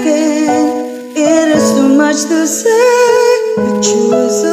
again. It is too much to say.